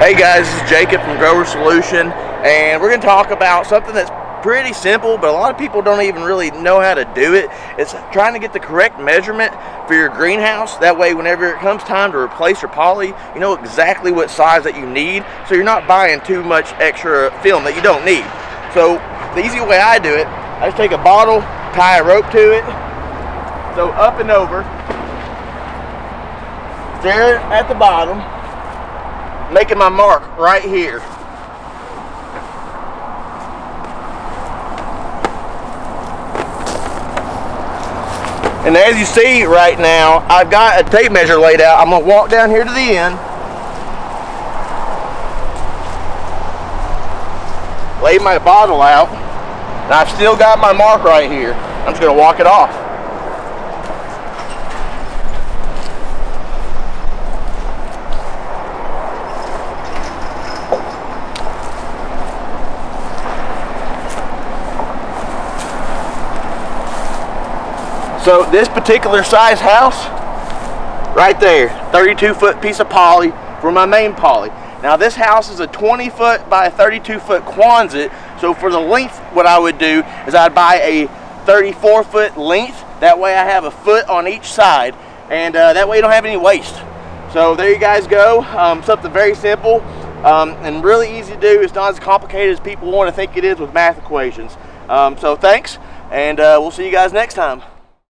Hey guys, this is Jacob from Grower Solution, and we're going to talk about something that's pretty simple, but a lot of people don't even really know how to do it. It's trying to get the correct measurement for your greenhouse. That way, whenever it comes time to replace your poly, you know exactly what size that you need, so you're not buying too much extra film that you don't need. So the easy way I do it, I just take a bottle, tie a rope to it, so up and over, stare at the bottom, making my mark right here. And as you see right now, I've got a tape measure laid out. I'm gonna walk down here to the end. Lay my bottle out. And I've still got my mark right here. I'm just gonna walk it off. So this particular size house, right there, 32 foot piece of poly for my main poly. Now this house is a 20 foot by 32 foot Quonset. So for the length, what I would do is I'd buy a 34 foot length. That way I have a foot on each side. And uh, that way you don't have any waste. So there you guys go. Um, something very simple um, and really easy to do. It's not as complicated as people want to think it is with math equations. Um, so thanks, and uh, we'll see you guys next time.